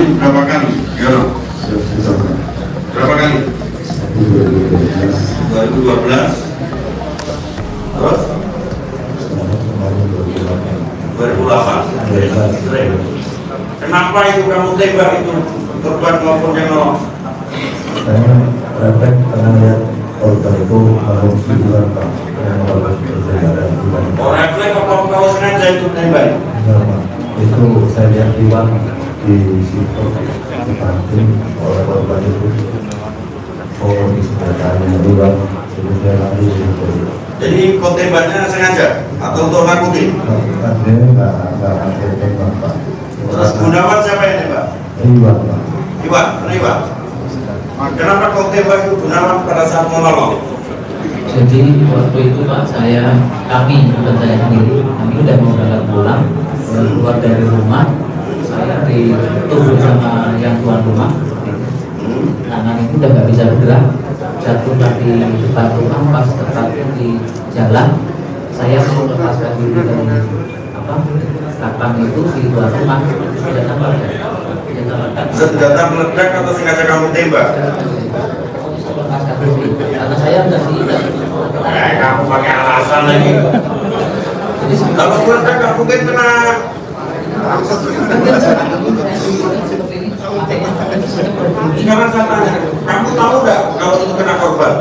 berapa kali? Yono? Berapa kali? 2012 Terus? 2008 Kenapa itu kamu tembak itu korban maupun yang nolong? saya refleks karena lihat korban itu harus hiburan pak yang berjalan hiburan Oh refleks apa kau sengaja itu tembak? Enggak, Pak. itu saya lihat hilang di situ dibanting oleh korban itu oh di senjatanya hilang jadi gitu kau tembaknya sengaja atau untuk nakutin? artinya nggak nggak ada tembak pak Terus Gunawan siapa yang tembak? hilang pak Iwan, mana Iwan? Kenapa kau tembak itu Gunawan pada saat menolong? Jadi waktu itu Pak saya kami bukan saya sendiri kami udah mau berangkat pulang keluar dari rumah saya dituduh sama yang tuan rumah. Tangan itu udah nggak bisa bergerak. Jatuh di depan rumah pas tepatnya di jalan saya mau lepaskan diri dari apa belakang itu di luar rumah. Tambah sudah tambah Senjata meledak atau sengaja kamu tembak? diri. Karena saya udah sih Eh, kamu pakai alasan lagi. Kalau meledak nggak mungkin kena Sekarang saya tanya, kamu tahu nggak kalau itu kena korban?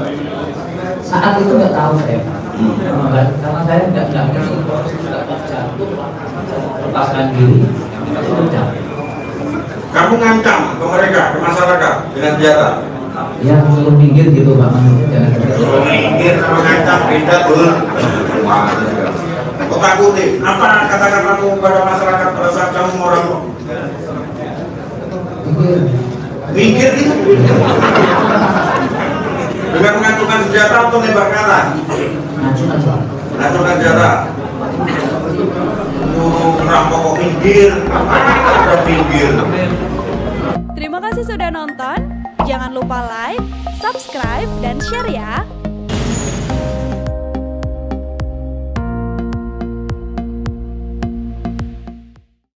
saat itu nggak tahu saya Nggak, karena saya nggak nggak ngerti proses nggak jatuh lepaskan diri itu udah Kamu ngancam ke mereka, ke masyarakat dengan senjata. ya suruh minggir gitu pak. Jangan minggir. Sama ngancam, beda tuh. Kok takutin? Apa kata-kata kamu pada masyarakat pada saat kamu minggir minggir itu? Dengan mengacungkan senjata atau nembak aja Mengacungkan senjata. Nyuruh perampok kok ada minggir. Terima kasih sudah nonton. Jangan lupa like, subscribe, dan share ya.